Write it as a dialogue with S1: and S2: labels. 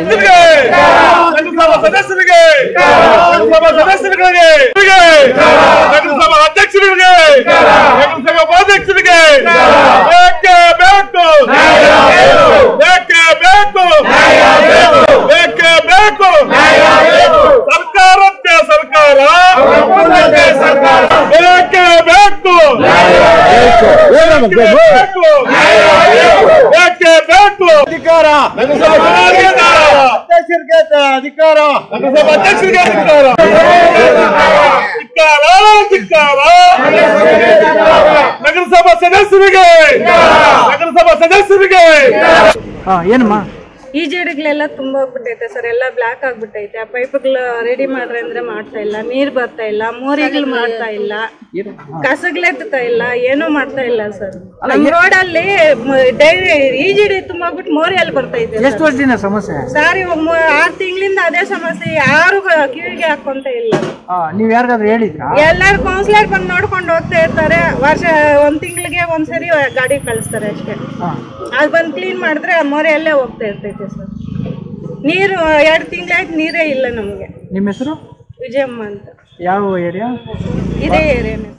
S1: ಅಧ್ಯಕ್ಷರಿಗೆ ನಗರಸಭಾ ಸದಸ್ಯರಿಗೆ ನಗರಸಭಾ ಸದಸ್ಯರುಗಳಿಗೆ ನಗರಸಭಾ ಅಧ್ಯಕ್ಷರಿಗೆ ನಗರಸಭಾ ಉಪಾಧ್ಯಕ್ಷರಿಗೆ ಬೇಕೇ? ಬೇಕು ಬೇಕೇ? ಬೇಕು ಬೇಕೇ? ಸರ್ಕಾರಕ್ಕೆ ಸರ್ಕಾರ. ಬೇಕೇ ಬೇಕು?
S2: ಅಧಿಕಾರ
S1: ನಗರಸಭಾ
S2: ಅಧ್ಯಕ್ಷರಿಗೆ ಅಧಿಕಾರ
S1: ನಗರಸಭಾ ಅಧ್ಯಕ್ಷರಿಗೆ ಅಧಿಕಾರ ನಗರಸಭಾ ಸದಸ್ಯರಿಗೆ. ನಗರಸಭಾ ಸದಸ್ಯರಿಗೆ.
S2: ಏನಮ್ಮ?
S3: ಈ ಜೇಡಿಗಳೆಲ್ಲ ತುಂಬ ಹೋಗ್ಬಿಟ್ಟೈತೆ ಸರ್ ಎಲ್ಲ ಬ್ಲಾಕ್ ಆಗ್ಬಿಟ್ಟೈತೆ. ಆ ಪೈಪ್ಗಳು ರೆಡಿ ಮಾಡ್ರಿ ಅಂದ್ರೆ ಮಾಡ್ತಾ ಇಲ್ಲ ನೀರ್ ಬರ್ತಾ ಇಲ್ಲ ಮೋರಿಗಳು ಮಾಡ್ತಾ ಇಲ್ಲ ಕಸಗಳೆತ್ತಾ ಇಲ್ಲ ಏನೂ ಮಾಡ್ತಾ ಇಲ್ಲ ಸರ್. ನಮ್ ರೋಡಲ್ಲಿ ಡೈರಿ ಈ ಜೇಡಿ ತುಂಬ ಹೋಗ್ಬಿಟ್ಟು ಬರ್ತಾ ಬರ್ತೈತೆ
S2: ಎಷ್ಟು ವರ್ಷದಿಂದ ಸಮಸ್ಯೆ?
S3: ಸರ್ ಇವಾಗ ಆರ್ ತಿಂಗಳಿಂದ ಅದೇ ಸಮಸ್ಯೆ ಯಾರು ಕಿವಿಗೆ ಹಾಕೊಂತ ಇಲ್ಲ.
S2: ನೀವ್ ಯಾರಿಗಾದ್ರೂ ಹೇಳಿದ್ರಾ?
S3: ಎಲ್ಲಾರು ಕೌನ್ಸಿಲರ್ ಬಂದು ನೋಡ್ಕೊಂಡು ವರ್ಷ ಒಂದ್ ತಿಂಗಳಿಗೆ ಒಂದ್ಸರಿ ಗಾಡಿ ಕಳಿಸ್ತಾರೆ ಅಷ್ಟೇ. ಅದು ಬಂದು ಕ್ಲೀನ್ ಮಾಡಿದ್ರೆ ಮೊರೆಯಲ್ಲೇ ಹೋಗ್ತಾ ಇರ್ತೈತೆ ಸರ್. ನೀರು ಎರಡು ತಿಂಗಳಾಯ್ತು ನೀರೇ ಇಲ್ಲ ನಮಗೆ.
S2: ನಿಮ್ಮ ಹೆಸರು?
S3: ವಿಜಯಮ್ಮ ಅಂತ.
S2: ಯಾವ ಏರಿಯಾ
S3: ಇದೇ ಏರಿಯಾನೇ